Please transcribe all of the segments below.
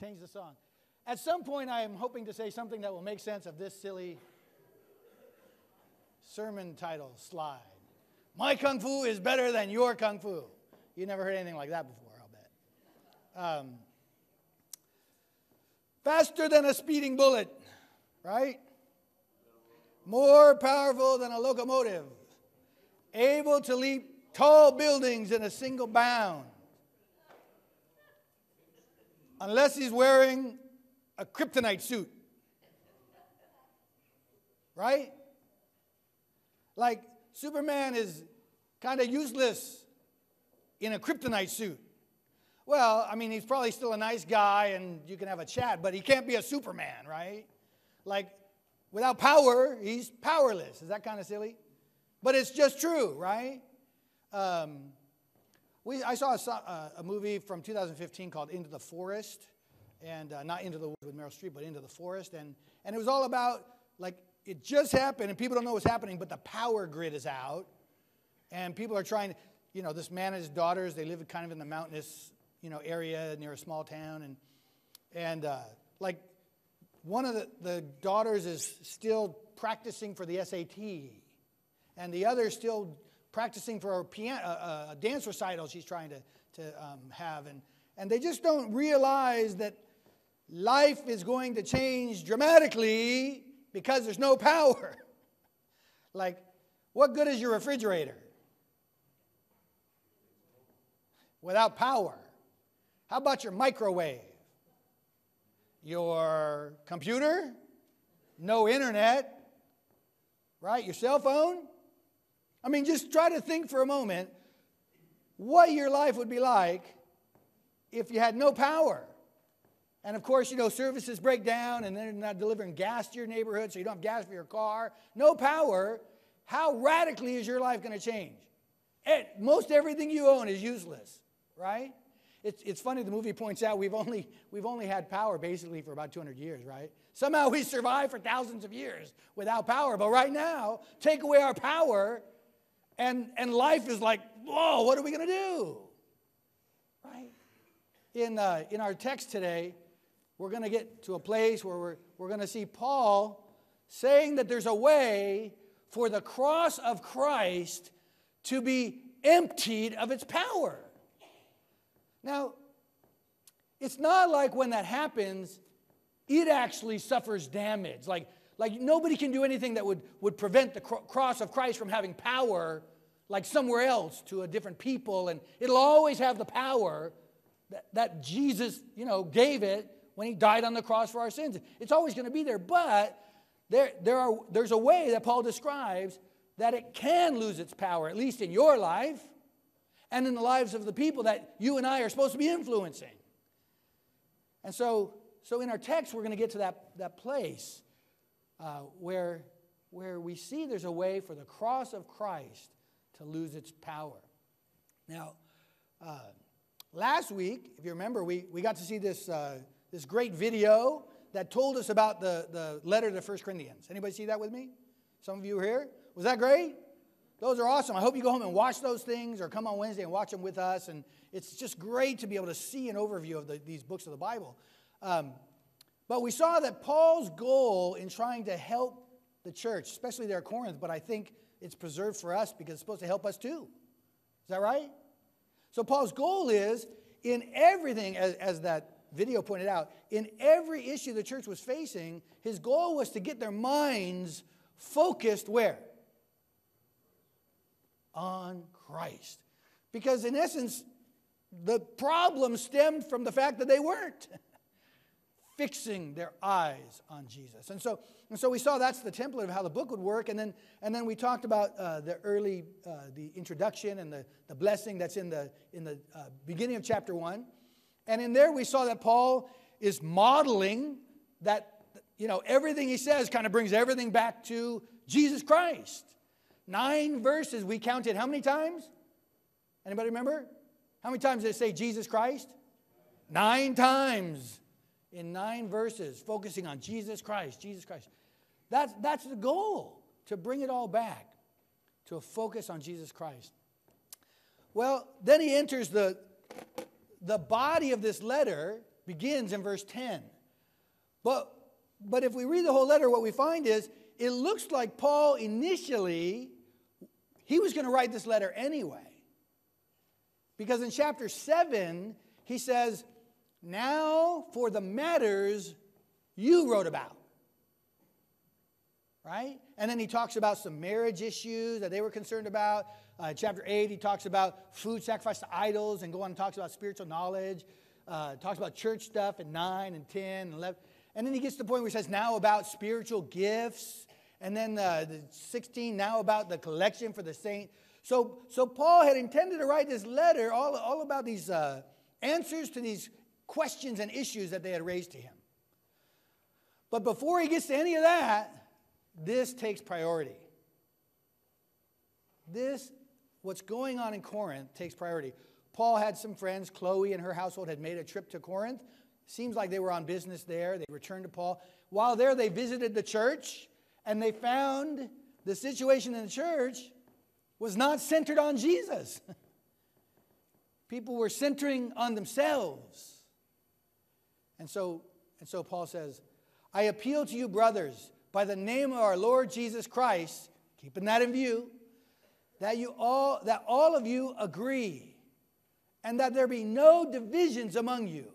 change the song. At some point, I am hoping to say something that will make sense of this silly sermon title slide. My kung fu is better than your kung fu. You never heard anything like that before, I'll bet. Um, faster than a speeding bullet, right? More powerful than a locomotive, able to leap tall buildings in a single bound. Unless he's wearing a kryptonite suit. Right? Like Superman is kind of useless in a kryptonite suit. Well, I mean, he's probably still a nice guy and you can have a chat, but he can't be a Superman, right? Like, without power, he's powerless. Is that kind of silly? But it's just true, right? Um, we, I saw a, uh, a, movie from 2015 called Into the Forest, and uh, not Into the Woods with Meryl Streep, but Into the Forest, and, and it was all about like it just happened and people don't know what's happening, but the power grid is out. And people are trying, you know, this man and his daughters, they live kind of in the mountainous, you know, area near a small town. And, and uh, like one of the, the daughters is still practicing for the SAT. And the other still practicing for a, piano, dance recital she's trying to, to um, have. And, and they just don't realize that life is going to change dramatically because there's no power. like, what good is your refrigerator without power? How about your microwave? Your computer? No internet? Right? Your cell phone? I mean, just try to think for a moment what your life would be like if you had no power. And of course, you know, services break down and they're not delivering gas to your neighborhood, so you don't have gas for your car. No power. How radically is your life going to change? It, most everything you own is useless, right? It's, it's funny, the movie points out we've only, we've only had power basically for about 200 years, right? Somehow we survived for thousands of years without power. But right now, take away our power, and, and life is like, whoa, what are we going to do? Right? In, uh, in our text today, we're going to get to a place where we're, we're going to see Paul saying that there's a way for the cross of Christ to be emptied of its power. Now, it's not like when that happens, it actually suffers damage. Like, like nobody can do anything that would, would prevent the cross of Christ from having power like somewhere else to a different people. And it'll always have the power that, that Jesus, you know, gave it when he died on the cross for our sins. It's always going to be there, but there, there are, there's a way that Paul describes that it can lose its power, at least in your life and in the lives of the people that you and I are supposed to be influencing. And so, so in our text, we're going to get to that, that place uh, where, where we see there's a way for the cross of Christ to lose its power. Now, uh, last week, if you remember, we, we got to see this. Uh, this great video that told us about the, the letter to 1 Corinthians. Anybody see that with me? Some of you here. Was that great? Those are awesome. I hope you go home and watch those things or come on Wednesday and watch them with us. And it's just great to be able to see an overview of the, these books of the Bible. Um, but we saw that Paul's goal in trying to help the church, especially there at Corinth, but I think it's preserved for us because it's supposed to help us too. Is that right? So Paul's goal is in everything, as, as that video pointed out, in every issue the church was facing, his goal was to get their minds focused where? On Christ. Because in essence, the problem stemmed from the fact that they weren't fixing their eyes on Jesus. And so, and so we saw that's the template of how the book would work. And then, and then we talked about uh, the early, uh, the introduction and the, the blessing that's in the, in the uh, beginning of chapter one. And in there, we saw that Paul is modeling that, you know, everything he says kind of brings everything back to Jesus Christ. Nine verses, we counted how many times? Anybody remember? How many times did it say Jesus Christ? Nine times in nine verses, focusing on Jesus Christ, Jesus Christ. That's, that's the goal, to bring it all back to a focus on Jesus Christ. Well, then he enters the, the body of this letter, begins in verse 10. But, but if we read the whole letter, what we find is it looks like Paul initially, he was going to write this letter anyway. Because in chapter 7, he says, Now for the matters you wrote about. Right? And then he talks about some marriage issues that they were concerned about. Uh, chapter 8, he talks about food sacrificed to idols and go on and talks about spiritual knowledge. Uh, talks about church stuff in 9 and 10 and 11. And then he gets to the point where he says, now about spiritual gifts. And then uh, the 16, now about the collection for the saint. So, so Paul had intended to write this letter all, all about these uh, answers to these questions and issues that they had raised to him. But before he gets to any of that, this takes priority. This, what's going on in Corinth, takes priority. Paul had some friends. Chloe and her household had made a trip to Corinth. Seems like they were on business there. They returned to Paul. While there, they visited the church and they found the situation in the church was not centered on Jesus. People were centering on themselves. And so, and so Paul says, I appeal to you, brothers, by the name of our Lord Jesus Christ, keeping that in view, that you all that all of you agree, and that there be no divisions among you,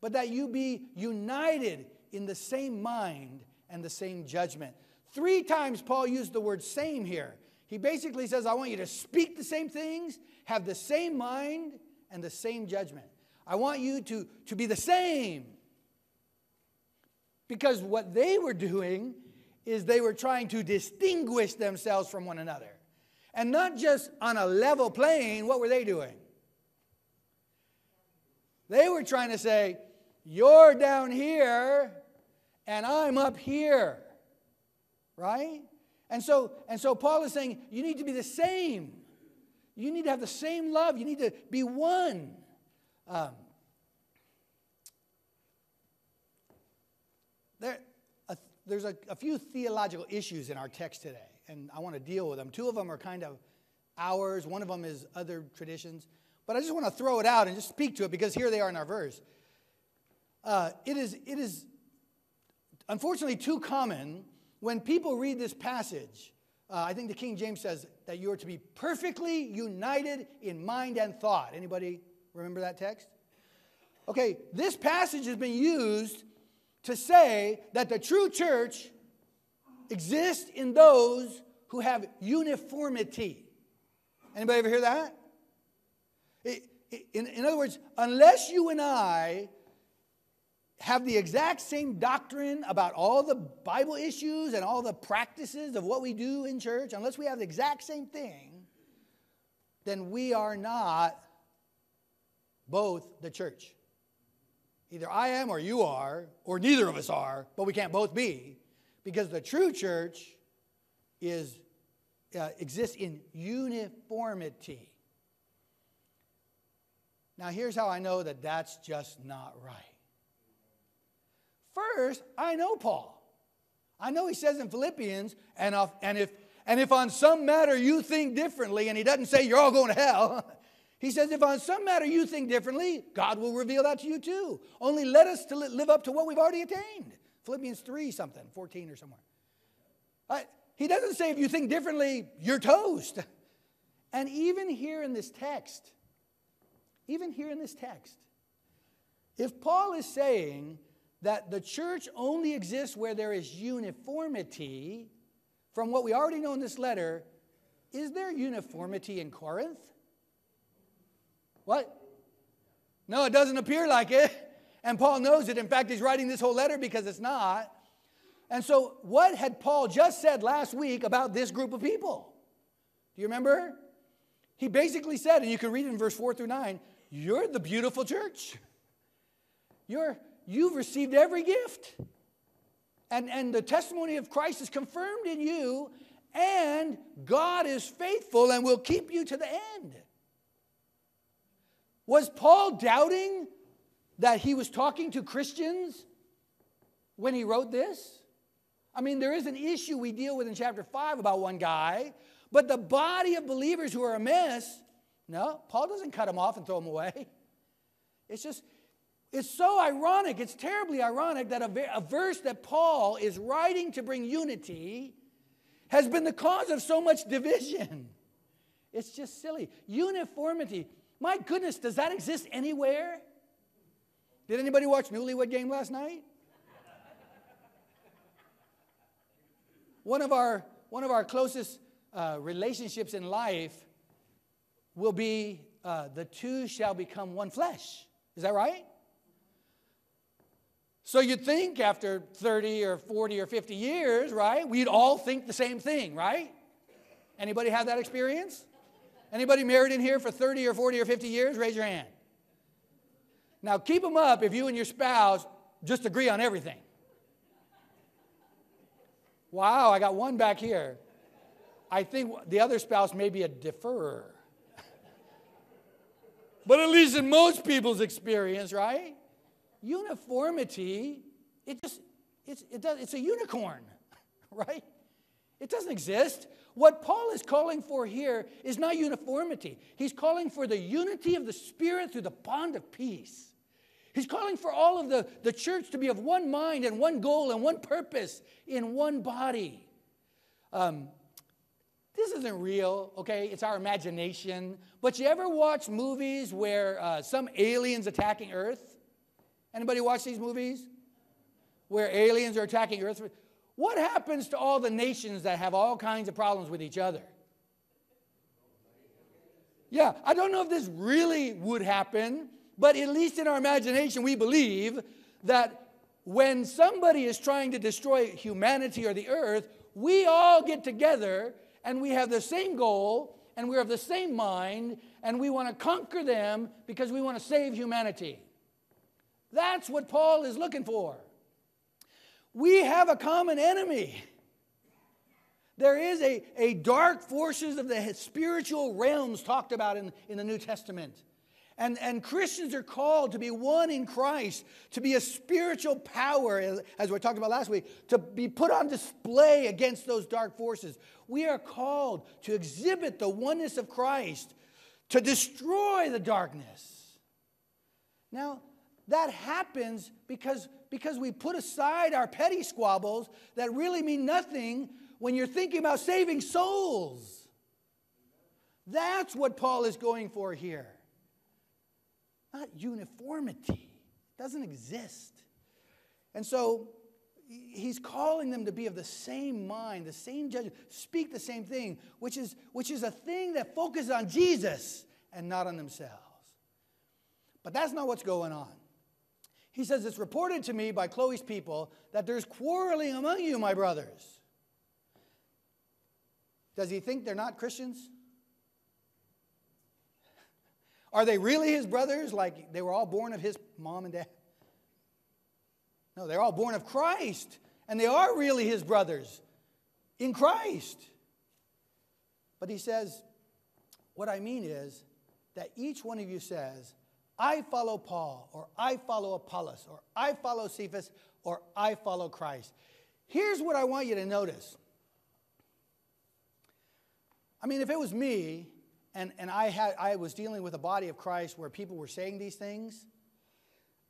but that you be united in the same mind and the same judgment. Three times Paul used the word same here. He basically says, I want you to speak the same things, have the same mind, and the same judgment. I want you to, to be the same. Because what they were doing is they were trying to distinguish themselves from one another. And not just on a level plane, what were they doing? They were trying to say, You're down here and I'm up here. Right? And so, and so Paul is saying, You need to be the same. You need to have the same love. You need to be one. Um, there, there's a, a few theological issues in our text today, and I want to deal with them. Two of them are kind of ours, one of them is other traditions. But I just want to throw it out and just speak to it because here they are in our verse. Uh, it, is, it is unfortunately too common when people read this passage. Uh, I think the King James says that you are to be perfectly united in mind and thought. Anybody remember that text? Okay, this passage has been used to say that the true church exists in those who have uniformity. Anybody ever hear that? In, in other words, unless you and I have the exact same doctrine about all the Bible issues and all the practices of what we do in church, unless we have the exact same thing, then we are not both the church. Either I am or you are, or neither of us are, but we can't both be, because the true church is, uh, exists in uniformity. Now, here's how I know that that's just not right. First, I know Paul. I know he says in Philippians, and if, and if, and if on some matter you think differently, and he doesn't say you're all going to hell, He says, if on some matter you think differently, God will reveal that to you too. Only let us to live up to what we've already attained. Philippians 3 something, 14 or somewhere. He doesn't say if you think differently, you're toast. And even here in this text, even here in this text, if Paul is saying that the church only exists where there is uniformity, from what we already know in this letter, is there uniformity in Corinth? What? No, it doesn't appear like it. And Paul knows it. In fact, he's writing this whole letter because it's not. And so, what had Paul just said last week about this group of people? Do you remember? He basically said, and you can read it in verse 4 through 9, you're the beautiful church. You're, you've received every gift. And, and the testimony of Christ is confirmed in you, and God is faithful and will keep you to the end. Was Paul doubting that he was talking to Christians when he wrote this? I mean, there is an issue we deal with in chapter 5 about one guy, but the body of believers who are amiss, no, Paul doesn't cut them off and throw them away. It's just, It's so ironic, it's terribly ironic that a, a, verse that Paul is writing to bring unity has been the cause of so much division. It's just silly. Uniformity. My goodness, does that exist anywhere? Did anybody watch Newlywed Game last night? one of our, one of our closest uh, relationships in life will be uh, the two shall become one flesh. Is that right? So you'd think after 30 or 40 or 50 years, right, we'd all think the same thing, right? Anybody have that experience? Anybody married in here for 30 or 40 or 50 years? Raise your hand. Now keep them up if you and your spouse just agree on everything. Wow, I got one back here. I think the other spouse may be a deferrer. but at least in most people's experience, right? Uniformity, it just, it's, it does, it's a unicorn, right? It doesn't exist. What Paul is calling for here is not uniformity. He's calling for the unity of the Spirit through the bond of peace. He's calling for all of the, the church to be of one mind and one goal and one purpose in one body. Um, this isn't real, okay? It's our imagination. But you ever watch movies where uh, some aliens attacking Earth? Anybody watch these movies? Where aliens are attacking Earth? What happens to all the nations that have all kinds of problems with each other? Yeah, I don't know if this really would happen, but at least in our imagination, we believe that when somebody is trying to destroy humanity or the earth, we all get together and we have the same goal and we're of the same mind and we want to conquer them because we want to save humanity. That's what Paul is looking for. We have a common enemy. There is a, a dark forces of the spiritual realms talked about in, in the New Testament. And, and Christians are called to be one in Christ, to be a spiritual power, as we talked about last week, to be put on display against those dark forces. We are called to exhibit the oneness of Christ, to destroy the darkness. Now, that happens because, because we put aside our petty squabbles that really mean nothing when you're thinking about saving souls. That's what Paul is going for here. Not uniformity, it doesn't exist. And so he's calling them to be of the same mind, the same judgment, speak the same thing, which is, which is a thing that focuses on Jesus and not on themselves. But that's not what's going on. He says, It's reported to me by Chloe's people that there's quarreling among you, my brothers. Does he think they're not Christians? Are they really his brothers? Like they were all born of his mom and dad? No, they're all born of Christ. And they are really his brothers in Christ. But he says, What I mean is that each one of you says, I follow Paul, or I follow Apollos, or I follow Cephas, or I follow Christ. Here's what I want you to notice. I mean, if it was me and, and I, had, I was dealing with a body of Christ where people were saying these things,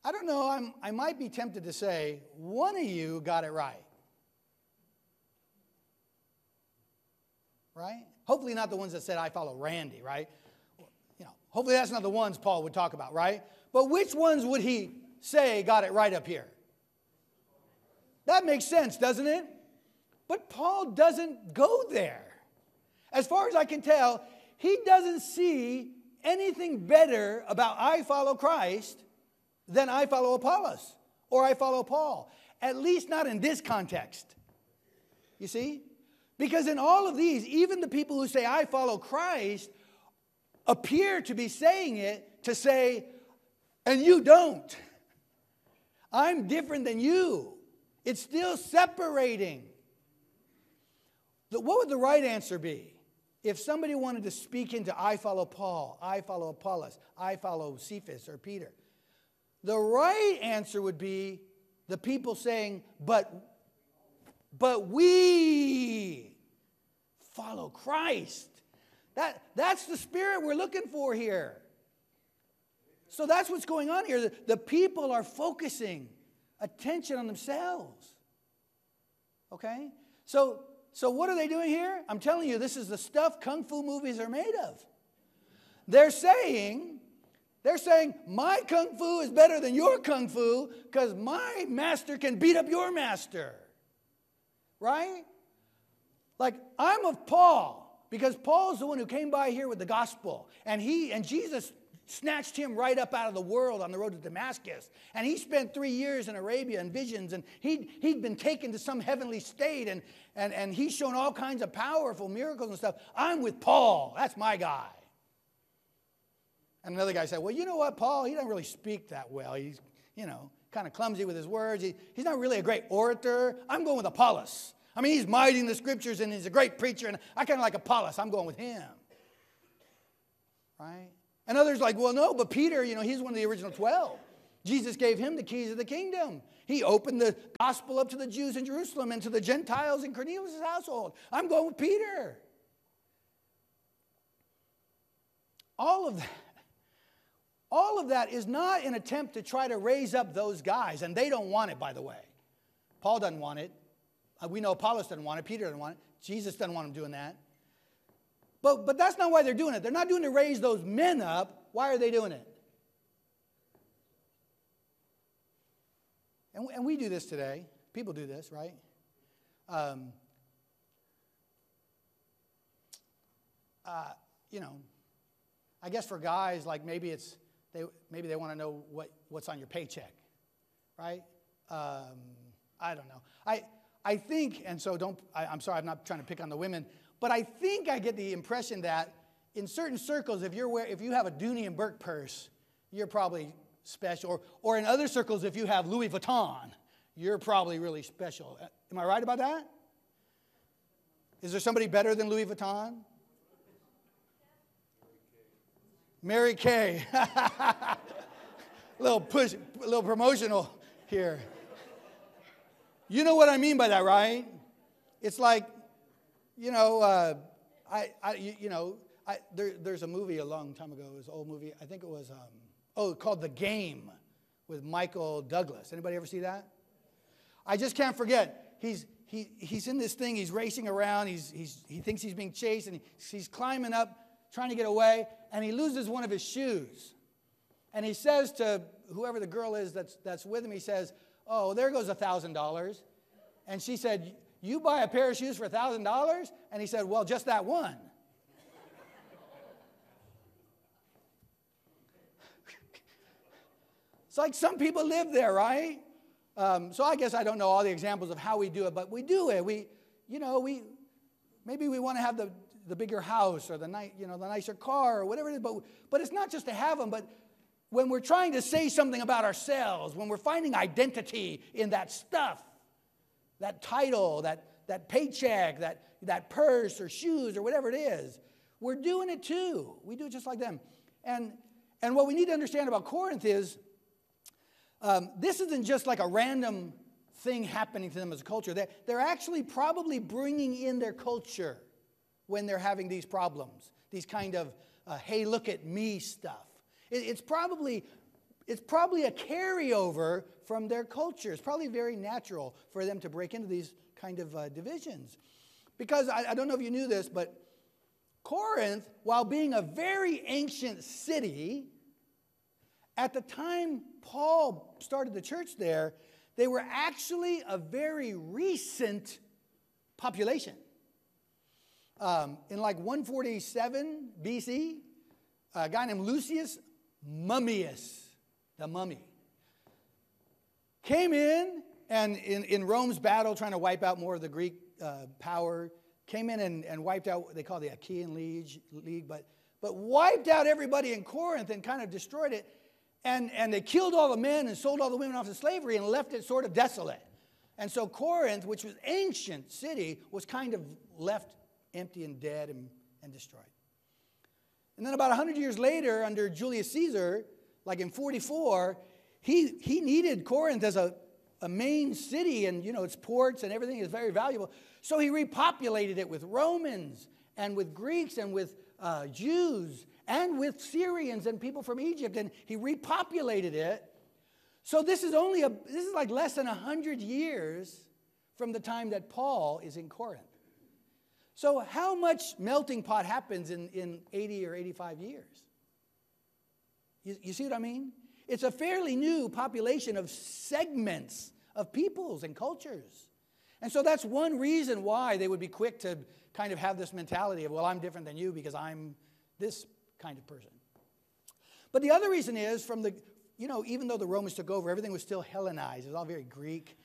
I don't know, I'm, I might be tempted to say, one of you got it right. Right? Hopefully, not the ones that said, I follow Randy, right? Hopefully, that's not the ones Paul would talk about, right? But which ones would he say got it right up here? That makes sense, doesn't it? But Paul doesn't go there. As far as I can tell, he doesn't see anything better about I follow Christ than I follow Apollos or I follow Paul. At least not in this context. You see? Because in all of these, even the people who say I follow Christ appear to be saying it to say, and you don't. I'm different than you. It's still separating. What would the right answer be? If somebody wanted to speak into I follow Paul, I follow Apollos, I follow Cephas or Peter, the right answer would be the people saying, but, but we follow Christ. That, that's the spirit we're looking for here. So that's what's going on here. The, the people are focusing attention on themselves. Okay? So, so what are they doing here? I'm telling you, this is the stuff kung fu movies are made of. They're saying, they're saying, my kung fu is better than your kung fu because my master can beat up your master. Right? Like, I'm of Paul because Paul's the one who came by here with the gospel. And he and Jesus snatched him right up out of the world on the road to Damascus. And he spent three years in Arabia in visions, and he'd, he'd been taken to some heavenly state, and, and, and he's shown all kinds of powerful miracles and stuff. I'm with Paul. That's my guy. And another guy said, Well, you know what, Paul? He doesn't really speak that well. He's, you know, kind of clumsy with his words. He, he's not really a great orator. I'm going with Apollos. I mean, he's mighty in the scriptures and he's a great preacher, and I kind of like Apollos. I'm going with him. Right? And others like, well, no, but Peter, you know, he's one of the original 12. Jesus gave him the keys of the kingdom. He opened the gospel up to the Jews in Jerusalem and to the Gentiles in Cornelius' household. I'm going with Peter. All of that, all of that is not an attempt to try to raise up those guys, and they don't want it, by the way. Paul doesn't want it. Uh, we know Apollos doesn't want it. Peter doesn't want it. Jesus doesn't want him doing that. But, but that's not why they're doing it. They're not doing it to raise those men up. Why are they doing it? And, and we do this today. People do this, right? Um, uh, you know, I guess for guys, like maybe it's they maybe they want to know what, what's on your paycheck, right? Um, I don't know. I I think, and so don't. I, I'm sorry, I'm not trying to pick on the women. But I think I get the impression that in certain circles, if, you're where, if you have a Dooney and Bourke purse, you're probably special. Or, or in other circles, if you have Louis Vuitton, you're probably really special. Uh, am I right about that? Is there somebody better than Louis Vuitton? Mary Kay. little push, a little promotional here. You know what I mean by that, right? It's like you know, uh, I, I, you, know, I, there, there's a movie a long time ago. It was an old movie. I think it was, um, oh, called The Game with Michael Douglas. Anybody ever see that? I just can't forget. He's, he, he's in this thing. He's racing around. He's, he's, he thinks he's being chased, and he, he's climbing up, trying to get away, and he loses one of his shoes. And he says to whoever the girl is that's, that's with him, he says, oh, there goes a $1,000. And she said, you buy a pair of shoes for $1,000? And he said, Well, just that one. it's like some people live there, right? Um, so I guess I don't know all the examples of how we do it, but we do it. We, you know, we maybe we want to have the, the bigger house or the night, you know, the nicer car or whatever it is, but, but it's not just to have them, but when we're trying to say something about ourselves, when we're finding identity in that stuff, that title, that, that paycheck, that, that purse or shoes or whatever it is. We're doing it too. We do it just like them. And, and what we need to understand about Corinth is um, this isn't just like a random thing happening to them as a culture. They're, they're actually probably bringing in their culture when they're having these problems, these kind of, uh, hey, look at me stuff. It, it's probably it's probably a carryover from their culture. It's probably very natural for them to break into these kind of uh, divisions. Because I, I don't know if you knew this, but Corinth, while being a very ancient city, at the time Paul started the church there, they were actually a very recent population. Um, in like 147 BC, a guy named Lucius Mummius the mummy. Came in, and in, in Rome's battle, trying to wipe out more of the Greek uh, power, came in and, and wiped out what they call the Achaean League, League but, but wiped out everybody in Corinth and kind of destroyed it. And, and they killed all the men and sold all the women off to slavery and left it sort of desolate. And so Corinth, which was ancient city, was kind of left empty and dead and, and destroyed. And then about 100 years later, under Julius Caesar, like in 44, he, he needed Corinth as a, a main city and, you know, its ports and everything is very valuable. So he repopulated it with Romans and with Greeks and with uh, Jews. and with Syrians and people from Egypt, and he repopulated it. So this is only a this is like less than hundred years from the time that Paul is in Corinth. So how much melting pot happens in, in 80 or 85 years? You, you see what I mean? It's a fairly new population of segments of peoples and cultures. And so that's one reason why they would be quick to kind of have this mentality of, well, I'm different than you because I'm this kind of person. But the other reason is from the, you know, even though the Romans took over, everything was still Hellenized. It was all very Greek.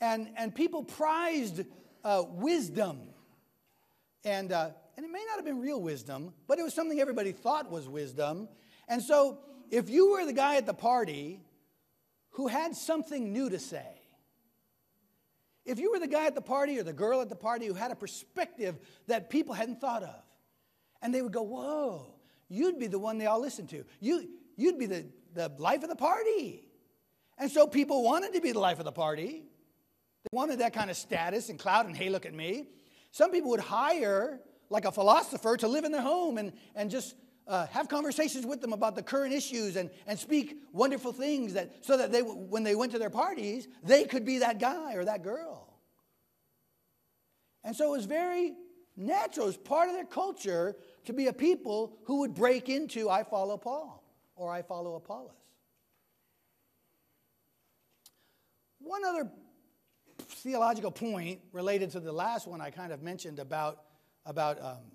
And, and people prized uh, wisdom. And, uh, and it may not have been real wisdom, but it was something everybody thought was wisdom. And so if you were the guy at the party who had something new to say, if you were the guy at the party or the girl at the party who had a perspective that people hadn't thought of, and they would go, Whoa, you'd be the one they all listen to. You, you'd be the, the life of the party. And so people wanted to be the life of the party. They wanted that kind of status and clout and hey, look at me. Some people would hire like a philosopher to live in their home and, and just uh, have conversations with them about the current issues and, and speak wonderful things that, so that they, when they went to their parties, they could be that guy or that girl. And so it was very natural, it was part of their culture to be a people who would break into I follow Paul or I follow Apollos. One other theological point related to the last one I kind of mentioned about, about um,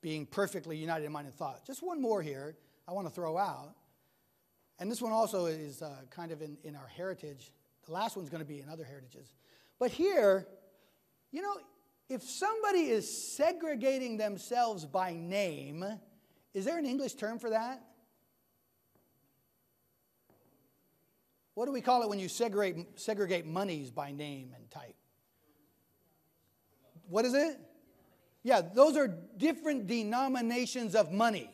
being perfectly united in mind and thought. Just one more here I want to throw out. And this one also is uh, kind of in, in our heritage. The last one's going to be in other heritages. But here, you know, if somebody is segregating themselves by name, is there an English term for that? What do we call it when you segregate, segregate monies by name and type? What is it? Yeah, those are different denominations of money.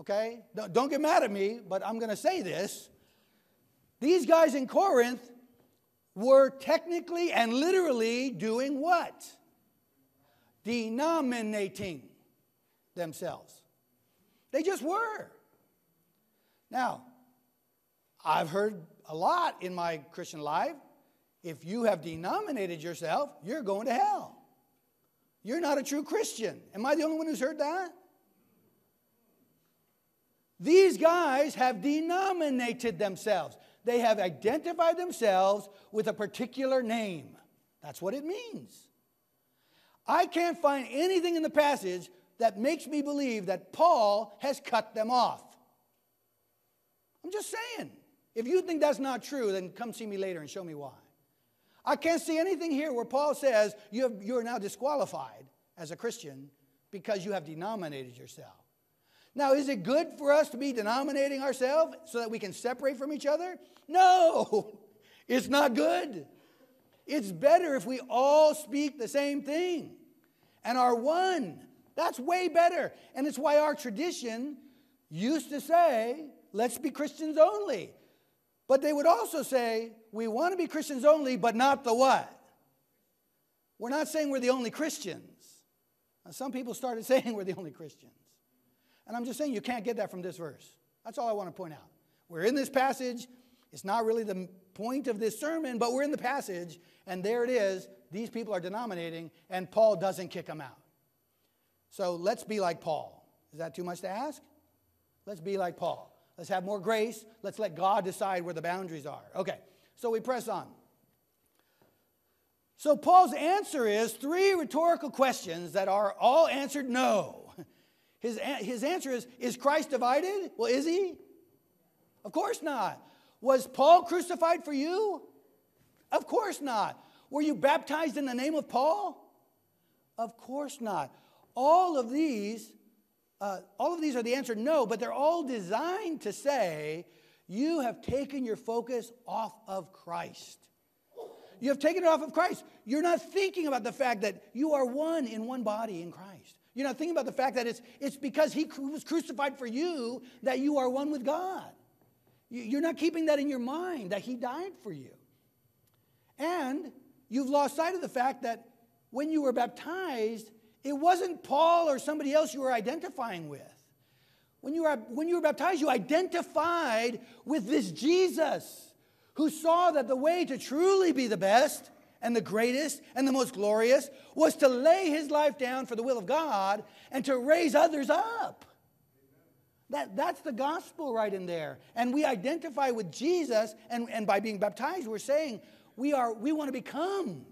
Okay? Don't get mad at me, but I'm going to say this. These guys in Corinth were technically and literally doing what? Denominating themselves. They just were. Now, I've heard a lot in my Christian life if you have denominated yourself, you're going to hell. You're not a true Christian. Am I the only one who's heard that? These guys have denominated themselves. They have identified themselves with a particular name. That's what it means. I can't find anything in the passage that makes me believe that Paul has cut them off. I'm just saying. If you think that's not true, then come see me later and show me why. I can't see anything here where Paul says you, are now disqualified as a Christian because you have denominated yourself. Now, is it good for us to be denominating ourselves so that we can separate from each other? No, it's not good. It's better if we all speak the same thing and are one. That's way better. And it's why our tradition used to say, let's be Christians only. But they would also say, we want to be Christians only, but not the what? We're not saying we're the only Christians. Now, some people started saying we're the only Christians. And I'm just saying you can't get that from this verse. That's all I want to point out. We're in this passage. It's not really the point of this sermon, but we're in the passage, and there it is. These people are denominating, and Paul doesn't kick them out. So let's be like Paul. Is that too much to ask? Let's be like Paul. Let's have more grace. Let's let God decide where the boundaries are. Okay, so we press on. So Paul's answer is three rhetorical questions that are all answered no. His, his answer is Is Christ divided? Well, is he? Of course not. Was Paul crucified for you? Of course not. Were you baptized in the name of Paul? Of course not. All of these uh, all of these are the answer no, but they're all designed to say you have taken your focus off of Christ. You have taken it off of Christ. You're not thinking about the fact that you are one in one body in Christ. You're not thinking about the fact that it's, it's because He was crucified for you that you are one with God. You're not keeping that in your mind that He died for you. And you've lost sight of the fact that when you were baptized, it wasn't Paul or somebody else you were identifying with. When you, were, when you were baptized, you identified with this Jesus who saw that the way to truly be the best and the greatest and the most glorious was to lay his life down for the will of God and to raise others up. That, that's the gospel right in there. And we identify with Jesus, and, and by being baptized, we're saying we, are, we want to become.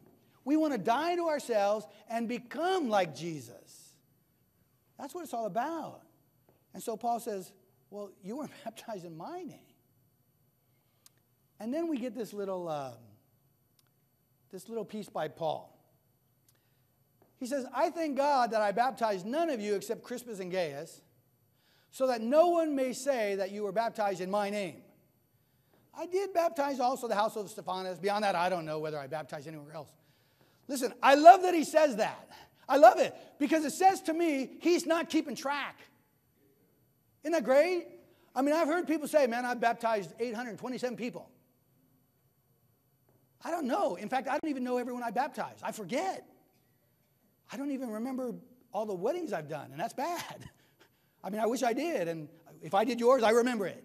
We want to die to ourselves and become like Jesus. That's what it's all about. And so Paul says, Well, you were baptized in my name. And then we get this little, uh, this little piece by Paul. He says, I thank God that I baptized none of you except Crispus and Gaius, so that no one may say that you were baptized in my name. I did baptize also the household of Stephanas. Beyond that, I don't know whether I baptized anywhere else. Listen, I love that he says that. I love it because it says to me he's not keeping track. Isn't that great? I mean, I've heard people say, man, I baptized 827 people. I don't know. In fact, I don't even know everyone I baptized. I forget. I don't even remember all the weddings I've done, and that's bad. I mean, I wish I did, and if I did yours, I remember it.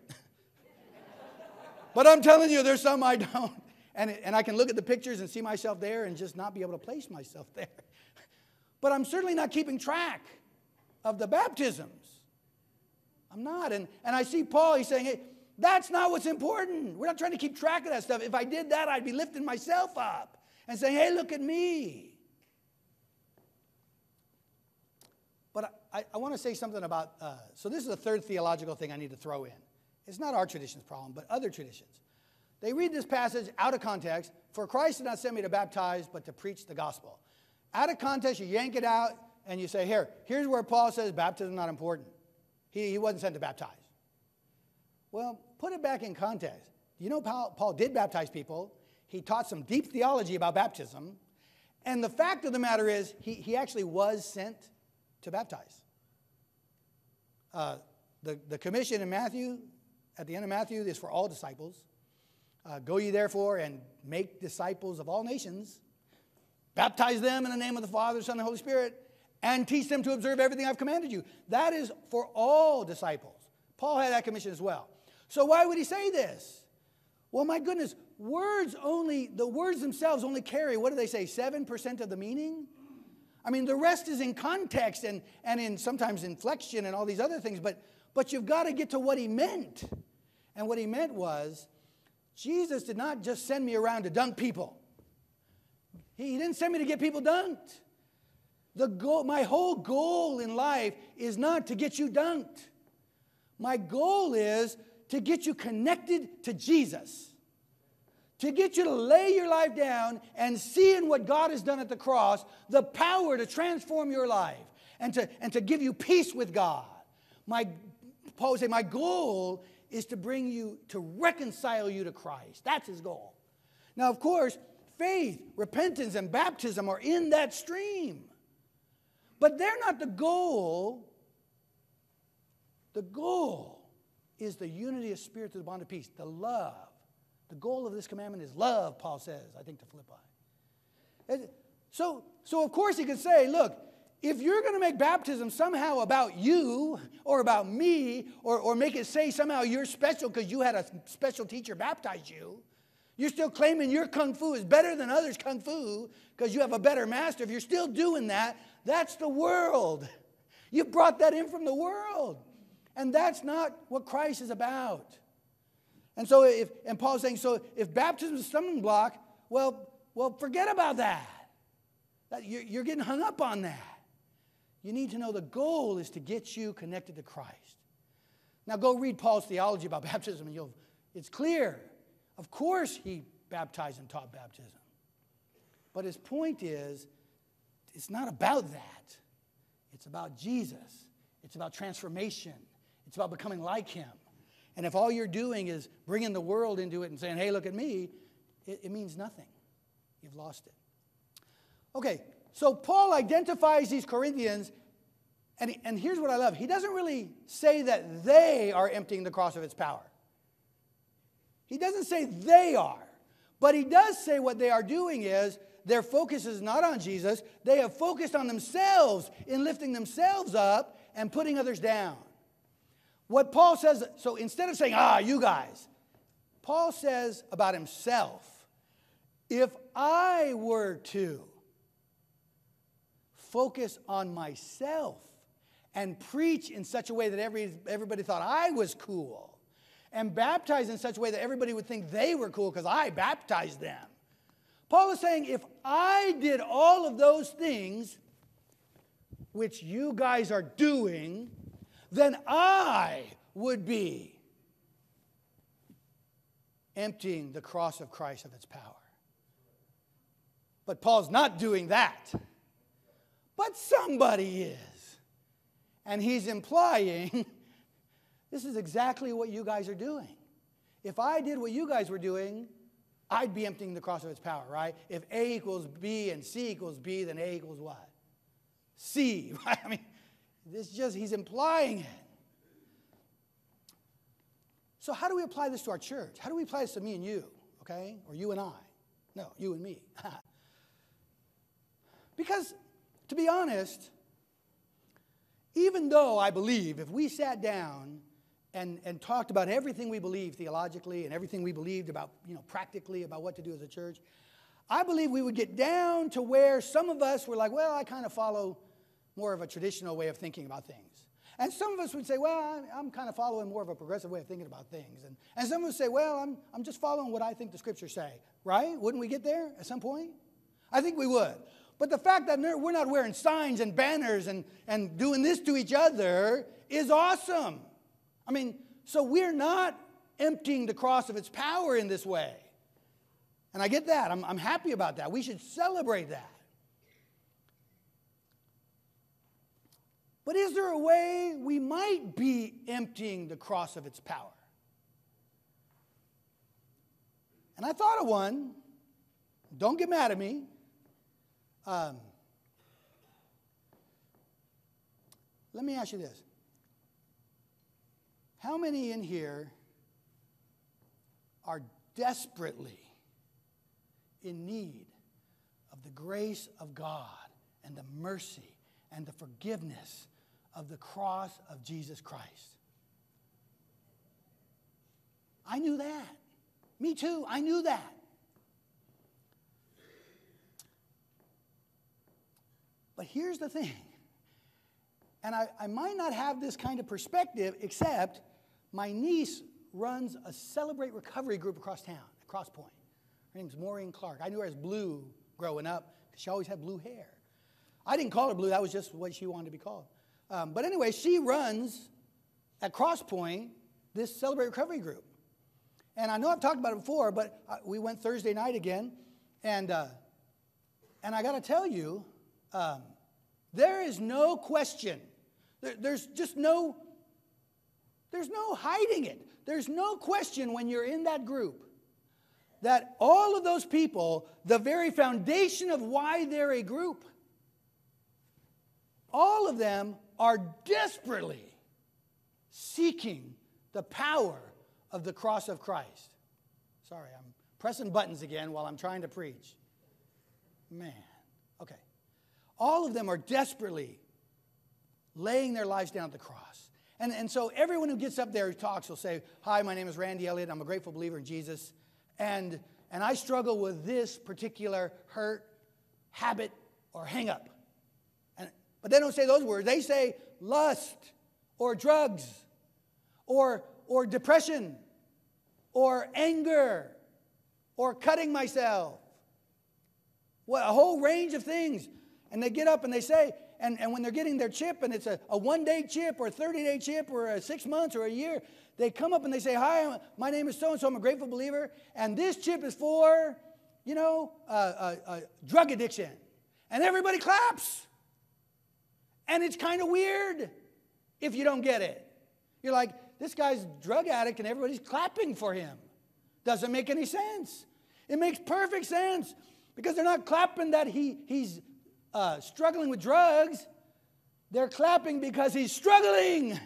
but I'm telling you, there's some I don't. And, and I can look at the pictures and see myself there and just not be able to place myself there. But I'm certainly not keeping track of the baptisms. I'm not. And, and I see Paul, he's saying, hey, that's not what's important. We're not trying to keep track of that stuff. If I did that, I'd be lifting myself up and saying, hey, look at me. But I, I want to say something about, uh, so this is the third theological thing I need to throw in. It's not our tradition's problem, but other traditions. They read this passage out of context. For Christ did not send me to baptize, but to preach the gospel. Out of context, you yank it out and you say, here, here's where Paul says baptism is not important. He, he wasn't sent to baptize. Well, put it back in context. You know, Paul, Paul did baptize people. He taught some deep theology about baptism. And the fact of the matter is, he, he actually was sent to baptize. Uh, the, the commission in Matthew, at the end of Matthew, is for all disciples. Uh, Go ye therefore and make disciples of all nations, baptize them in the name of the Father, Son, and Holy Spirit, and teach them to observe everything I've commanded you. That is for all disciples. Paul had that commission as well. So why would he say this? Well, my goodness, words only, the words themselves only carry, what do they say, 7% of the meaning? I mean, the rest is in context and, and in sometimes inflection and all these other things, but, but you've got to get to what he meant. And what he meant was, Jesus did not just send me around to dunk people. He, didn't send me to get people dunked. The goal, my whole goal in life is not to get you dunked. My goal is to get you connected to Jesus, to get you to lay your life down and see in what God has done at the cross the power to transform your life and to, and to give you peace with God. My, Paul would say, My goal is to bring you, to reconcile you to Christ. That's his goal. Now, of course, faith, repentance, and baptism are in that stream. But they're not the goal. The goal is the unity of spirit through the bond of peace, the love. The goal of this commandment is love, Paul says, I think to Philippi. So, so of course he could say, look, if you're going to make baptism somehow about you or about me or, or make it say somehow you're special because you had a special teacher baptize you, you're still claiming your kung fu is better than others' kung fu because you have a better master. If you're still doing that, that's the world. You brought that in from the world. And that's not what Christ is about. And so if and Paul's saying, so if baptism is a stumbling block, well, well, forget about that. you're getting hung up on that. You need to know the goal is to get you connected to Christ. Now go read Paul's theology about baptism and you'll it's clear. Of course he baptized and taught baptism. But his point is it's not about that. It's about Jesus. It's about transformation. It's about becoming like Him. And if all you're doing is bringing the world into it and saying, hey, look at me, it, it means nothing. You've lost it. Okay, so Paul identifies these Corinthians, and, and here's what I love. He doesn't really say that they are emptying the cross of its power. He doesn't say they are, but he does say what they are doing is their focus is not on Jesus. They have focused on themselves in lifting themselves up and putting others down. what Paul says, so instead of saying, ah, you guys, Paul says about himself, if I were to focus on myself and preach in such a way that every, everybody thought I was cool, and baptize in such a way that everybody would think they were cool because I baptized them. Paul is saying, if I did all of those things, which you guys are doing, then I would be emptying the cross of Christ of its power. But Paul's not doing that. But somebody is. And he's implying this is exactly what you guys are doing. If I did what you guys were doing, I'd be emptying the cross of its power, right? If A equals B and C equals B, then A equals what? C, right? I mean, this just, he's implying it. So, how do we apply this to our church? How do we apply this to me and you, okay? Or you and I? No, you and me. because, to be honest, even though I believe if we sat down and, and talked about everything we believe theologically and everything we believed about, you know, practically about what to do as a church, I believe we would get down to where some of us were like, well, I kind of follow more of a traditional way of thinking about things. And some of us would say, well, I'm kind of following more of a progressive way of thinking about things. And, and some would say, well, I'm, I'm just following what I think the scriptures say, right? Wouldn't we get there at some point? I think we would. But the fact that we're not wearing signs and banners and, and doing this to each other is awesome. I mean, so we're not emptying the cross of its power in this way. And I get that. I'm, I'm happy about that. We should celebrate that. But is there a way we might be emptying the cross of its power? And I thought of one. Don't get mad at me. Um, let me ask you this how many in here are desperately in need of the grace of God and the mercy and the forgiveness of the cross of Jesus Christ? I knew that. Me too, I knew that. But here's the thing, and I, I might not have this kind of perspective except my niece runs a Celebrate Recovery group across town, at Cross Point. Her name's Maureen Clark. I knew her as Blue growing up because she always had blue hair. I didn't call her Blue, that was just what she wanted to be called. Um, but anyway, she runs at Cross Point this Celebrate Recovery group. And I know I've talked about it before, but I, we went Thursday night again. And, uh, and I got to tell you, um, there is no question. There, there's just no there's no hiding it. There's no question when you're in that group that all of those people, the very foundation of why they're a group, all of them are desperately seeking the power of the cross of Christ. Sorry, I'm pressing buttons again while I'm trying to preach. Man. All of them are desperately laying their lives down at the cross. And, and so everyone who gets up there who talks will say, Hi, my name is Randy Elliott. I'm a grateful believer in Jesus. And, and I struggle with this particular hurt, habit, or hang up. And, but they don't say those words. They say lust or drugs or, or depression or anger or cutting myself. What, a whole range of things. And they get up and they say, and, and when they're getting their chip and it's a, a one day chip or a 30 day chip or a six months or a year, they come up and they say, Hi, my name is so and so, I'm a grateful believer, and this chip is for, you know, uh, drug addiction. And everybody claps. And it's kind of weird if you don't get it. You're like, this guy's drug addict and everybody's clapping for him. Doesn't make any sense. It makes perfect sense because they're not clapping that he, he's uh, struggling with drugs, they're clapping because he's struggling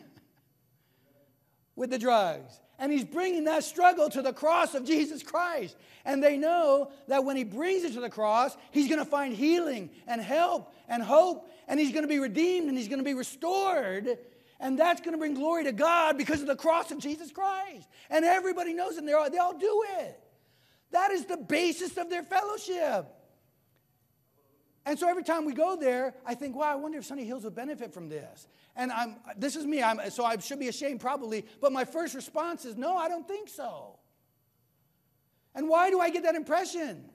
with the drugs. And he's bringing that struggle to the cross of Jesus Christ. And they know that when he brings it to the cross, he's going to find healing and help and hope. And he's going to be redeemed and he's going to be restored. And that's going to bring glory to God because of the cross of Jesus Christ. And everybody knows it, and they all do it. That is the basis of their fellowship. And so every time we go there, I think, wow, I wonder if Sunny Hills would benefit from this. And I'm, this is me, I'm, so I should be ashamed probably, but my first response is, no, I don't think so. And why do I get that impression?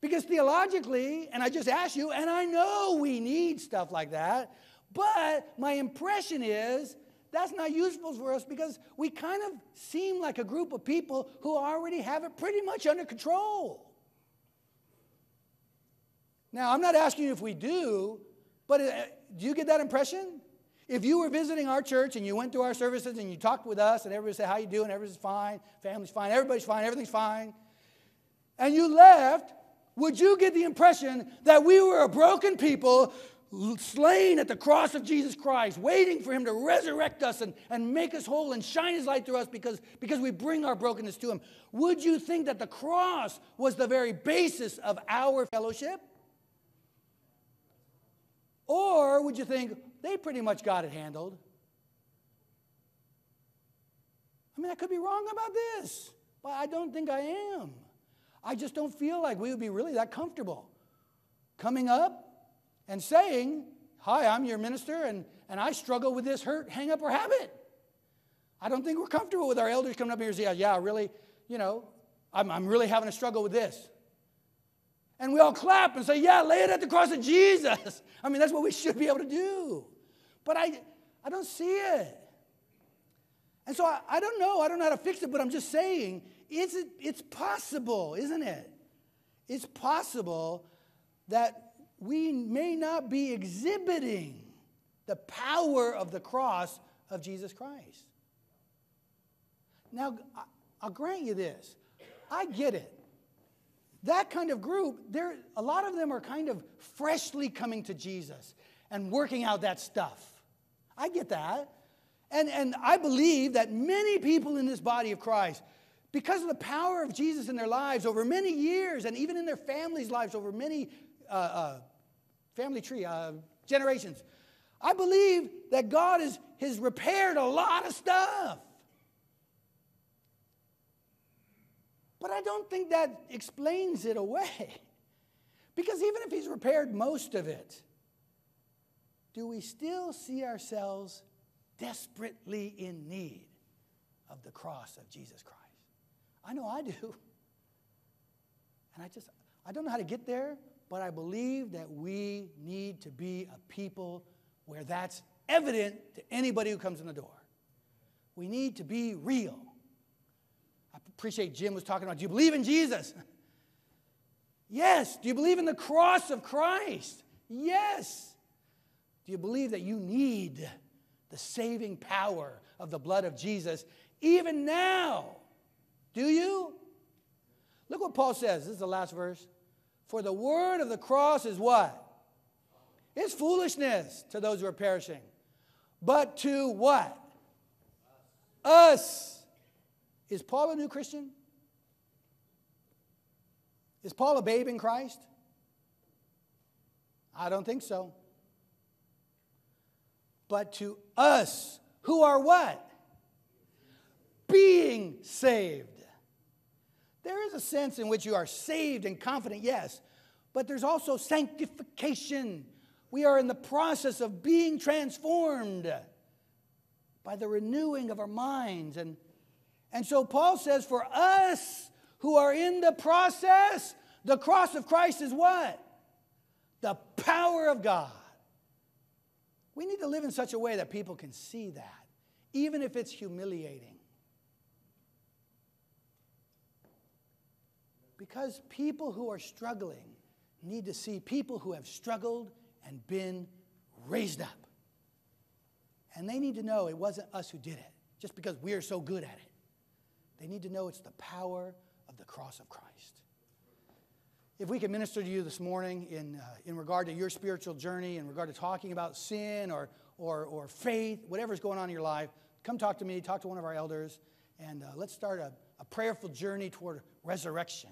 Because theologically, and I just asked you, and I know we need stuff like that, but my impression is that's not useful for us because we kind of seem like a group of people who already have it pretty much under control. Now, I'm not asking you if we do, but uh, do you get that impression? If you were visiting our church and you went to our services and you talked with us and everybody said, How you doing? Everybody's fine, family's fine, everybody's fine, everything's fine, and you left, would you get the impression that we were a broken people slain at the cross of Jesus Christ, waiting for him to resurrect us and, and make us whole and shine his light through us because, because we bring our brokenness to him. Would you think that the cross was the very basis of our fellowship? Or would you think they pretty much got it handled? I mean, I could be wrong about this, but I don't think I am. I just don't feel like we would be really that comfortable coming up and saying, Hi, I'm your minister, and, and I struggle with this hurt, hang up, or habit. I don't think we're comfortable with our elders coming up here and saying, Yeah, really, you know, I'm, I'm really having a struggle with this. And we all clap and say, Yeah, lay it at the cross of Jesus. I mean, that's what we should be able to do. But I, I don't see it. And so I, I don't know. I don't know how to fix it, but I'm just saying it's, it's possible, isn't it? It's possible that we may not be exhibiting the power of the cross of Jesus Christ. Now, I'll grant you this. I get it. That kind of group, there, a lot of them are kind of freshly coming to Jesus and working out that stuff. I get that. And, and I believe that many people in this body of Christ, because of the power of Jesus in their lives over many years and even in their families' lives over many uh, uh, family tree, uh, generations. I believe that God is, has repaired a lot of stuff. But I don't think that explains it away. Because even if He's repaired most of it, do we still see ourselves desperately in need of the cross of Jesus Christ? I know I do. And I just, I don't know how to get there, but I believe that we need to be a people where that's evident to anybody who comes in the door. We need to be real. I appreciate Jim was talking about do you believe in Jesus? yes. Do you believe in the cross of Christ? Yes. Do you believe that you need the saving power of the blood of Jesus even now? Do you? Look what Paul says. This is the last verse. For the word of the cross is what? It's foolishness to those who are perishing. But to what? Us. Is Paul a new Christian? Is Paul a babe in Christ? I don't think so. But to us who are what? Being saved. There is a sense in which you are saved and confident, yes, but there's also sanctification. We are in the process of being transformed by the renewing of our minds. And, and so Paul says, for us who are in the process, the cross of Christ is what? The power of God. We need to live in such a way that people can see that, even if it's humiliating. Because people who are struggling need to see people who have struggled and been raised up. And they need to know it wasn't us who did it, just because we're so good at it. They need to know it's the power of the cross of Christ. If we can minister to you this morning in, uh, in regard to your spiritual journey, in regard to talking about sin or, or, or faith, whatever's going on in your life, come talk to me, talk to one of our elders, and uh, let's start a, a prayerful journey toward resurrection.